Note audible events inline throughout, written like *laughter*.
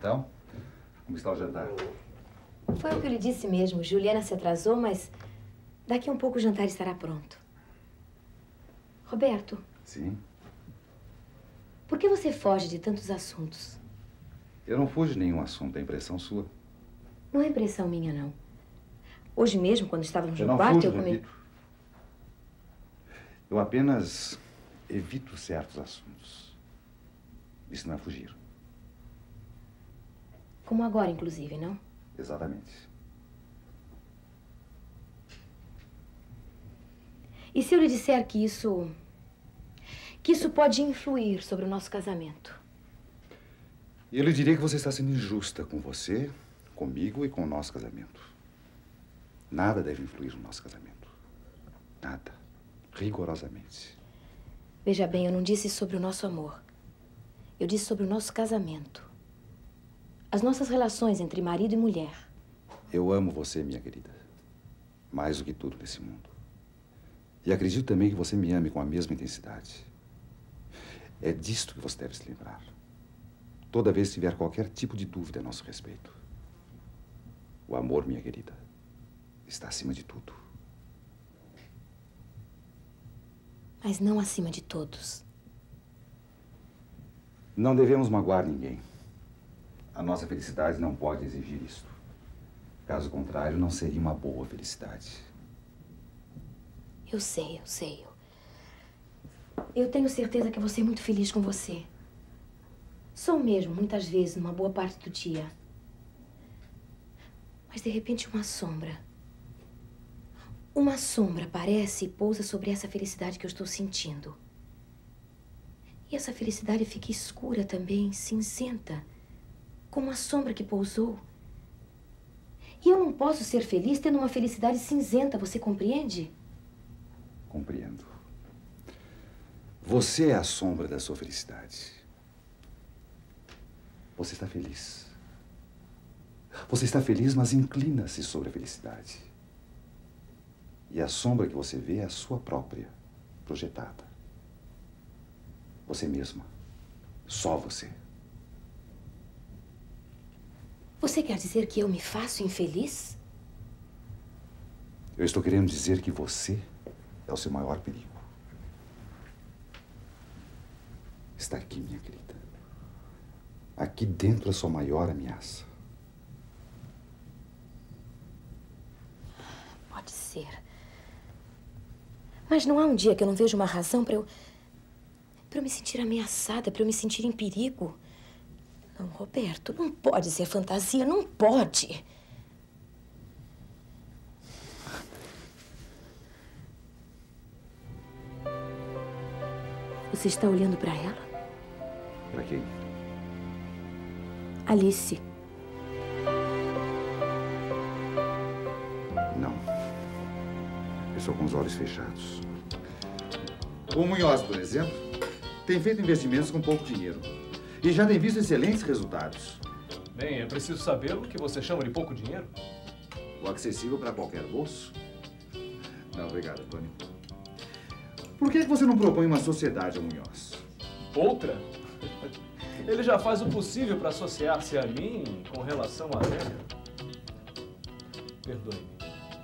Então, como está o jantar? Foi o que eu lhe disse mesmo. Juliana se atrasou, mas daqui a um pouco o jantar estará pronto. Roberto. Sim. Por que você foge de tantos assuntos? Eu não fujo de nenhum assunto, é impressão sua. Não é impressão minha, não. Hoje mesmo, quando estávamos eu no quarto, eu comi... Eu apenas evito certos assuntos. Isso não é fugir. Como agora, inclusive, não? Exatamente. E se eu lhe disser que isso. que isso pode influir sobre o nosso casamento? Eu lhe diria que você está sendo injusta com você, comigo e com o nosso casamento. Nada deve influir no nosso casamento. Nada. Rigorosamente. Veja bem, eu não disse sobre o nosso amor. Eu disse sobre o nosso casamento. As nossas relações entre marido e mulher. Eu amo você, minha querida. Mais do que tudo nesse mundo. E acredito também que você me ame com a mesma intensidade. É disto que você deve se lembrar. Toda vez que tiver qualquer tipo de dúvida a nosso respeito. O amor, minha querida, está acima de tudo. Mas não acima de todos. Não devemos magoar ninguém. A nossa felicidade não pode exigir isto. Caso contrário, não seria uma boa felicidade. Eu sei, eu sei. Eu, tenho certeza que eu vou ser muito feliz com você. Sou mesmo, muitas vezes, numa boa parte do dia. Mas de repente uma sombra. Uma sombra aparece e pousa sobre essa felicidade que eu estou sentindo. E essa felicidade fica escura também, cinzenta, como a sombra que pousou. E eu não posso ser feliz tendo uma felicidade cinzenta, você compreende? Compreendo. Você é a sombra da sua felicidade. Você está feliz. Você está feliz, mas inclina-se sobre a felicidade. E a sombra que você vê é a sua própria, projetada. Você mesma. Só você. Você quer dizer que eu me faço infeliz? Eu estou querendo dizer que você é o seu maior perigo. Está aqui, minha querida. Aqui dentro a sua maior ameaça. Pode ser. Mas não há um dia que eu não vejo uma razão para eu. para eu me sentir ameaçada, para eu me sentir em perigo. Não, Roberto, não pode ser fantasia, não pode. Você está olhando para ela? Para quem? Alice. Não. Eu estou com os olhos fechados. O Munhoz, por exemplo, tem feito investimentos com pouco dinheiro. E já tem visto excelentes resultados. Bem, é preciso saber o que você chama de pouco dinheiro. O acessível para qualquer bolso. Não, obrigado, Antônio. Por que você não propõe uma sociedade ao Munhoz? Outra? *laughs* Ele já faz o possível para associar-se a mim com relação a Adélia. Perdoe-me.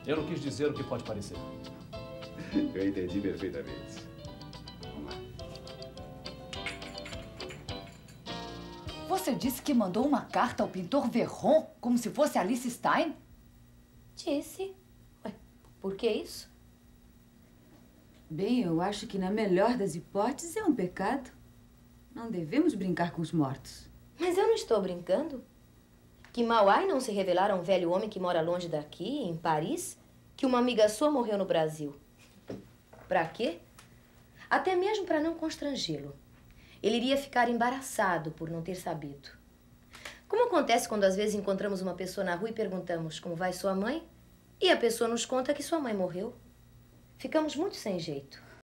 Eu não quis dizer o que pode parecer. Eu entendi perfeitamente. Você disse que mandou uma carta ao pintor Verron como se fosse Alice Stein? Disse. Ué, por que isso? Bem, eu acho que na melhor das hipóteses é um pecado. Não devemos brincar com os mortos. Mas eu não estou brincando. Que em não se revelar a um velho homem que mora longe daqui, em Paris, que uma amiga sua morreu no Brasil. Pra quê? Até mesmo para não constrangê-lo. Ele iria ficar embaraçado por não ter sabido. Como acontece quando às vezes encontramos uma pessoa na rua e perguntamos como vai sua mãe? E a pessoa nos conta que sua mãe morreu. Ficamos muito sem jeito.